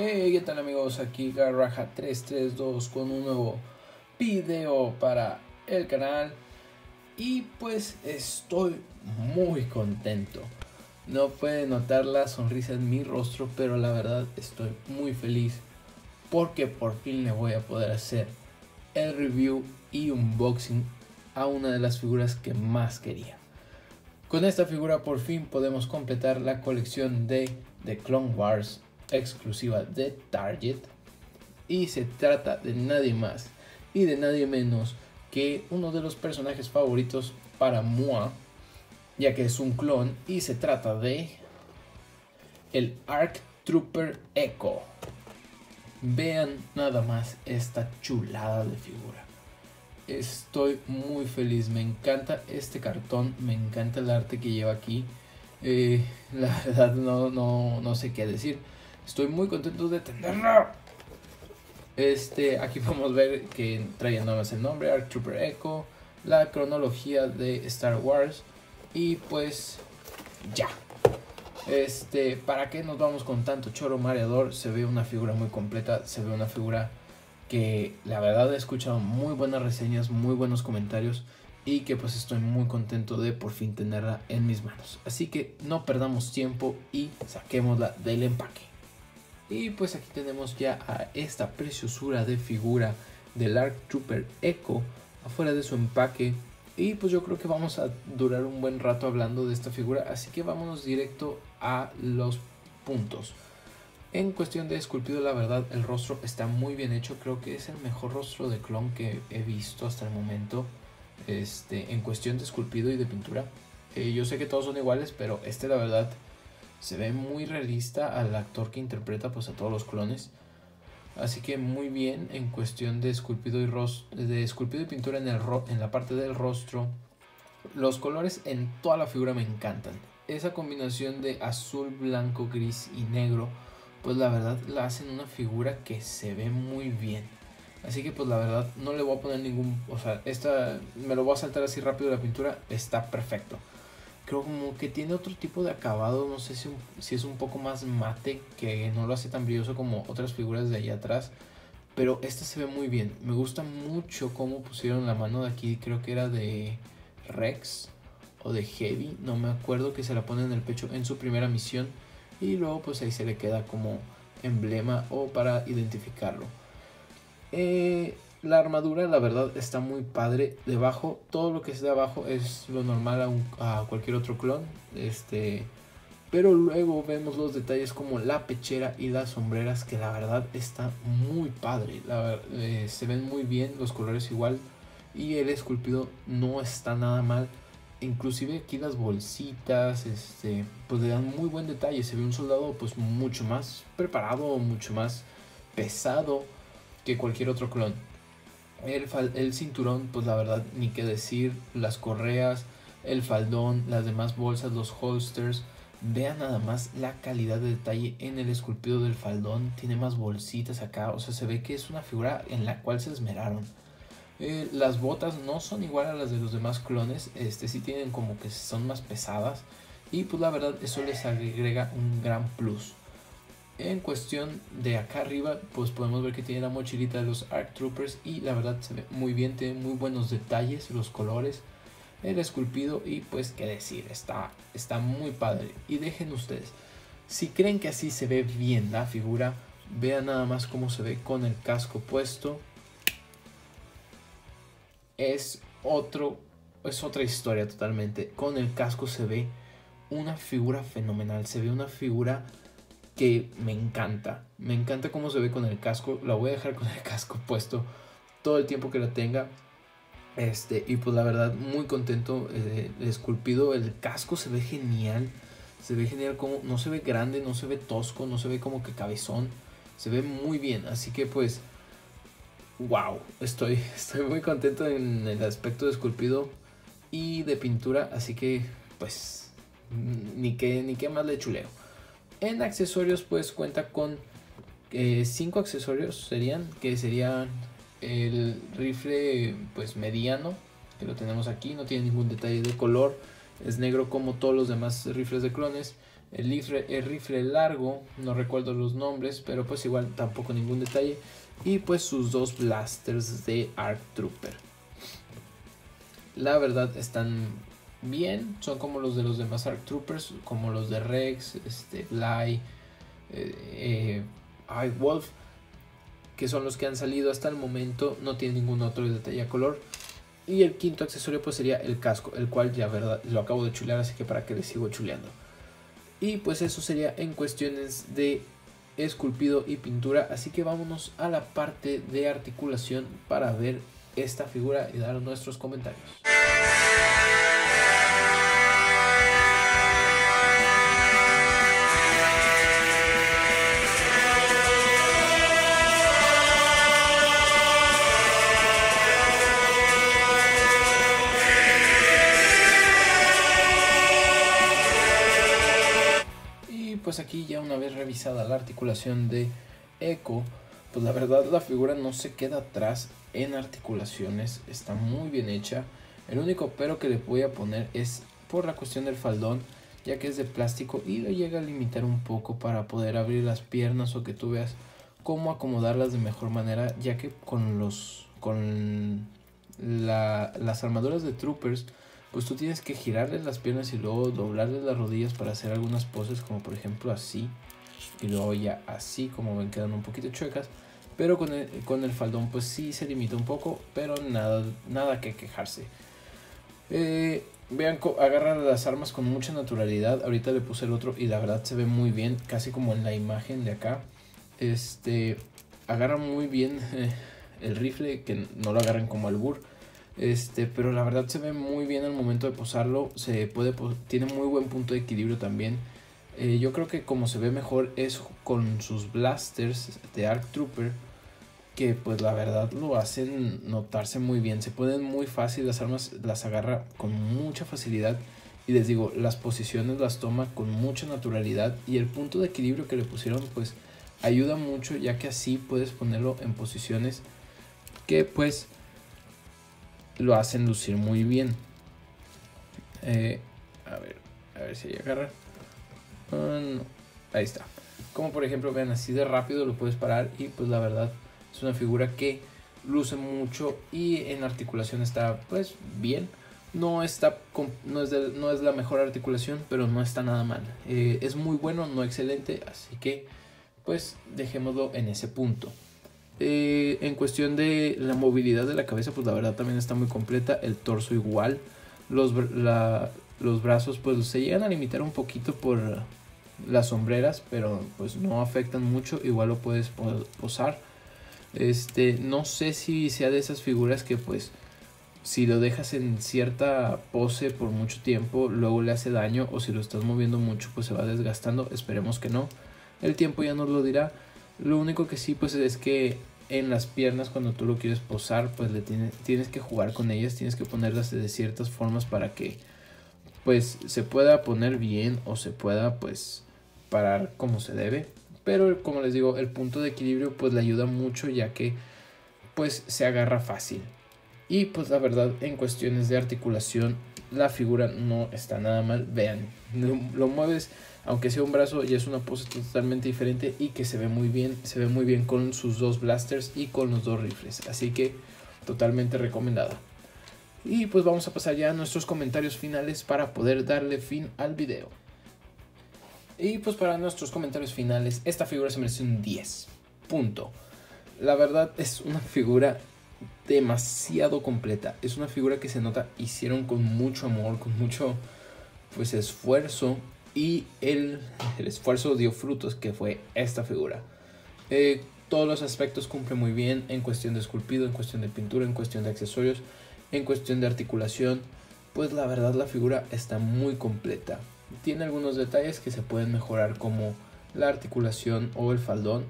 Hey, ¿qué tal amigos? Aquí Garraja332 con un nuevo video para el canal y pues estoy muy contento. No pueden notar la sonrisa en mi rostro, pero la verdad estoy muy feliz porque por fin le voy a poder hacer el review y unboxing a una de las figuras que más quería. Con esta figura por fin podemos completar la colección de The Clone Wars exclusiva de Target y se trata de nadie más y de nadie menos que uno de los personajes favoritos para Moa ya que es un clon y se trata de el Arc Trooper Echo. Vean nada más esta chulada de figura. Estoy muy feliz, me encanta este cartón, me encanta el arte que lleva aquí. Eh, la verdad no, no, no sé qué decir. Estoy muy contento de tenerlo. Este, aquí podemos ver que trae nada más el nombre, Arc Trooper Echo, la cronología de Star Wars y pues ya. Este, ¿para qué nos vamos con tanto choro mareador? Se ve una figura muy completa, se ve una figura que la verdad he escuchado muy buenas reseñas, muy buenos comentarios y que pues estoy muy contento de por fin tenerla en mis manos. Así que no perdamos tiempo y saquémosla del empaque. Y pues aquí tenemos ya a esta preciosura de figura del Arc Trooper Echo afuera de su empaque y pues yo creo que vamos a durar un buen rato hablando de esta figura, así que vámonos directo a los puntos. En cuestión de esculpido, la verdad, el rostro está muy bien hecho. Creo que es el mejor rostro de clon que he visto hasta el momento. Este, en cuestión de esculpido y de pintura. Eh, yo sé que todos son iguales, pero este, la verdad, se ve muy realista al actor que interpreta pues, a todos los clones. Así que muy bien en cuestión de esculpido y, de esculpido y pintura en, el en la parte del rostro. Los colores en toda la figura me encantan. Esa combinación de azul, blanco, gris y negro, pues la verdad la hacen una figura que se ve muy bien. Así que pues la verdad no le voy a poner ningún... O sea, esta me lo voy a saltar así rápido la pintura, está perfecto creo como que tiene otro tipo de acabado, no sé si, si, es un poco más mate, que no lo hace tan brilloso como otras figuras de allá atrás, pero este se ve muy bien, me gusta mucho cómo pusieron la mano de aquí, creo que era de Rex o de Heavy, no me acuerdo que se la pone en el pecho en su primera misión y luego pues ahí se le queda como emblema o para identificarlo. Eh, la armadura, la verdad, está muy padre. Debajo, todo lo que está abajo es lo normal a, cualquier otro clon. Este, pero luego vemos los detalles como la pechera y las sombreras, que la verdad está muy padre. Eh, se ven muy bien, los colores igual. Y el esculpido no está nada mal. Inclusive aquí las bolsitas, este, pues le dan muy buen detalle. Se ve un soldado pues mucho más preparado, mucho más pesado que cualquier otro clon. El, cinturón, pues la verdad, ni qué decir. Las correas, el faldón, las demás bolsas, los holsters. Vean nada más la calidad de detalle en el esculpido del faldón. Tiene más bolsitas acá. O sea, se ve que es una figura en la cual se esmeraron. Eh, las botas no son igual a las de los demás clones. Este sí tienen como que son más pesadas. Y pues la verdad eso les agrega un gran plus. En cuestión de acá arriba, pues podemos ver que tiene la mochilita de los Arc Troopers y la verdad se ve muy bien, tiene muy buenos detalles, los colores, el esculpido y pues qué decir, está, está muy padre. Y dejen ustedes, si creen que así se ve bien la figura, vean nada más cómo se ve con el casco puesto. Es otro, es otra historia totalmente. Con el casco se ve una figura fenomenal, se ve una figura que me encanta. Me encanta cómo se ve con el casco. La voy a dejar con el casco puesto todo el tiempo que la tenga. Este, y pues la verdad, muy contento. Eh, esculpido, el casco se ve genial. Se ve genial como no se ve grande, no se ve tosco, no se ve como que cabezón. Se ve muy bien. Así que pues, wow, estoy, estoy muy contento en el aspecto de esculpido y de pintura. Así que pues, ni que, ni que más le chuleo. En accesorios pues cuenta con 5 eh, accesorios serían, que serían el rifle pues mediano, que lo tenemos aquí, no tiene ningún detalle de color, es negro como todos los demás rifles de clones. el rifle, el rifle largo, no recuerdo los nombres, pero pues igual tampoco ningún detalle. Y pues sus dos blasters de Arc Trooper. La verdad están bien, son como los de los demás Arc Troopers, como los de Rex, este, Bly, eh, eh Wolf, que son los que han salido hasta el momento, no tiene ningún otro detalle a color. Y el quinto accesorio pues sería el casco, el cual ya verdad lo acabo de chulear, así que para que le sigo chuleando. Y pues eso sería en cuestiones de esculpido y pintura. Así que vámonos a la parte de articulación para ver esta figura y dar nuestros comentarios. La articulación de Echo, pues la verdad la figura no se queda atrás en articulaciones, está muy bien hecha. El único pero que le voy a poner es por la cuestión del faldón, ya que es de plástico y le llega a limitar un poco para poder abrir las piernas o que tú veas cómo acomodarlas de mejor manera, ya que con los con las armaduras de troopers pues tú tienes que girarles las piernas y luego doblarles las rodillas para hacer algunas poses como por ejemplo así y luego ya así como ven quedan un poquito chuecas pero con el, con el faldón pues sí se limita un poco pero nada, nada que quejarse eh, vean agarran las armas con mucha naturalidad ahorita le puse el otro y la verdad se ve muy bien casi como en la imagen de acá este agarran muy bien eh, el rifle que no lo agarren como albur este, pero la verdad se ve muy bien al momento de posarlo. Se puede, tiene muy buen punto de equilibrio también. Eh, yo creo que como se ve mejor es con sus blasters de Arc Trooper. Que pues la verdad lo hacen notarse muy bien. Se pueden muy fácil, las armas las agarra con mucha facilidad. Y les digo, las posiciones las toma con mucha naturalidad. Y el punto de equilibrio que le pusieron pues ayuda mucho ya que así puedes ponerlo en posiciones que pues lo hacen lucir muy bien. Eh, a ver, a ver si ahí Ah, ahí está. Como por ejemplo, vean, así de rápido lo puedes parar y pues la verdad es una figura que luce mucho y en articulación está pues bien. No, está, no, es, no es la mejor articulación, pero no está nada mal. Eh, es muy bueno, no excelente, así que pues dejémoslo en ese punto. Eh, en cuestión de la movilidad de la cabeza, pues la verdad también está muy completa. El torso igual. Los, los brazos pues se llegan a limitar un poquito por las sombreras, pero pues no afectan mucho. Igual lo puedes posar. Este, no sé si sea de esas figuras que pues si lo dejas en cierta pose por mucho tiempo, luego le hace daño o si lo estás moviendo mucho pues se va desgastando. Esperemos que no. El tiempo ya nos lo dirá. Lo único que sí, pues es que en las piernas cuando tú lo quieres posar, pues le tienes, tienes que jugar con ellas, tienes que ponerlas de ciertas formas para que pues se pueda poner bien o se pueda pues parar como se debe. Pero como les digo, el punto de equilibrio pues le ayuda mucho ya que pues se agarra fácil. Y pues la verdad en cuestiones de articulación la figura no está nada mal. Vean, lo mueves aunque sea un brazo y es una pose totalmente diferente y que se ve muy bien, se ve muy bien con sus dos blasters y con los dos rifles, así que totalmente recomendada. Y pues vamos a pasar ya a nuestros comentarios finales para poder darle fin al video. Y pues para nuestros comentarios finales, esta figura se merece un 10. Punto. La verdad es una figura demasiado completa. Es una figura que se nota hicieron con mucho amor, con mucho pues esfuerzo y el, esfuerzo dio frutos que fue esta figura. Eh, todos los aspectos cumple muy bien en cuestión de esculpido, en cuestión de pintura, en cuestión de accesorios, en cuestión de articulación. Pues la verdad la figura está muy completa. Tiene algunos detalles que se pueden mejorar como la articulación o el faldón.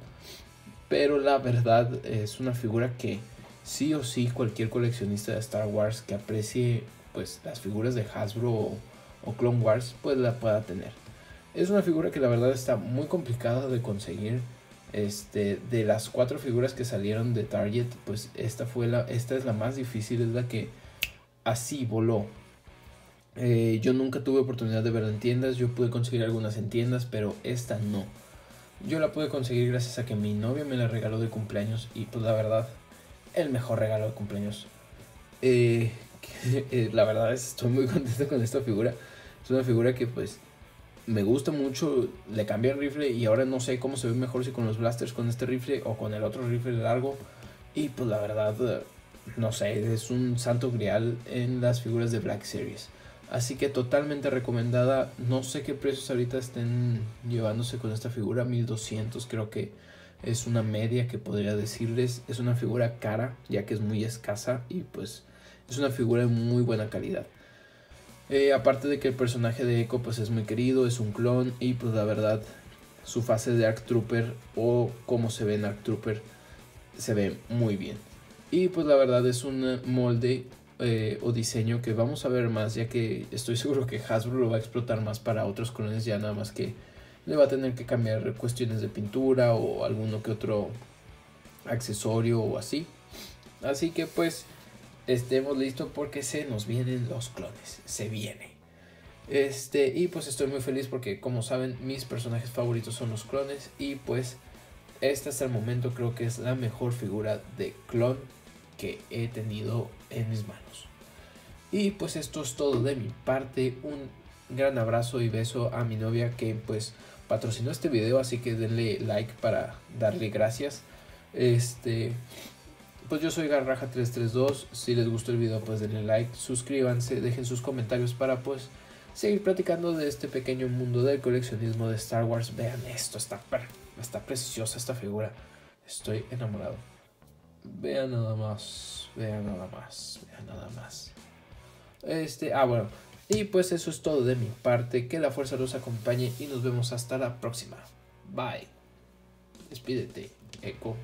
Pero la verdad es una figura que sí o sí cualquier coleccionista de Star Wars que aprecie pues las figuras de Hasbro o Clone Wars pues la pueda tener. Es una figura que la verdad está muy complicada de conseguir. Este, de las cuatro figuras que salieron de Target, pues esta fue la, esta es la más difícil, es la que así voló. Eh, yo nunca tuve oportunidad de verla en tiendas, yo pude conseguir algunas en tiendas, pero esta no. Yo la pude conseguir gracias a que mi novia me la regaló de cumpleaños y pues la verdad, el mejor regalo de cumpleaños. Eh, eh, la verdad es, estoy muy contento con esta figura. Es una figura que pues me gusta mucho, le cambié el rifle y ahora no sé cómo se ve mejor si con los blasters con este rifle o con el otro rifle largo. Y pues la verdad, no sé, es un santo grial en las figuras de Black Series. Así que totalmente recomendada. No sé qué precios ahorita estén llevándose con esta figura. 1200 creo que es una media que podría decirles. Es una figura cara ya que es muy escasa y pues es una figura de muy buena calidad. Eh, aparte de que el personaje de Echo pues es muy querido, es un clon y pues la verdad su fase de Arc Trooper o cómo se ve en Arc Trooper se ve muy bien. Y pues la verdad es un molde eh, o diseño que vamos a ver más, ya que estoy seguro que Hasbro lo va a explotar más para otros clones, ya nada más que le va a tener que cambiar cuestiones de pintura o alguno que otro accesorio o así. Así que pues estemos listos porque se nos vienen los clones, se viene. Este, y pues estoy muy feliz porque como saben mis personajes favoritos son los clones y pues esta hasta el momento creo que es la mejor figura de clon que he tenido en mis manos. Y pues esto es todo de mi parte. Un gran abrazo y beso a mi novia que pues patrocinó este video, así que denle like para darle gracias. Este, pues yo soy Garraja332. Si les gustó el video, pues denle like, suscríbanse, dejen sus comentarios para pues seguir platicando de este pequeño mundo del coleccionismo de Star Wars. Vean esto, está, está preciosa esta figura. Estoy enamorado. Vean nada más, vean nada más, vean nada más. Este, ah, bueno. Y pues eso es todo de mi parte. Que la fuerza los acompañe y nos vemos hasta la próxima. Bye. Despídete, Echo.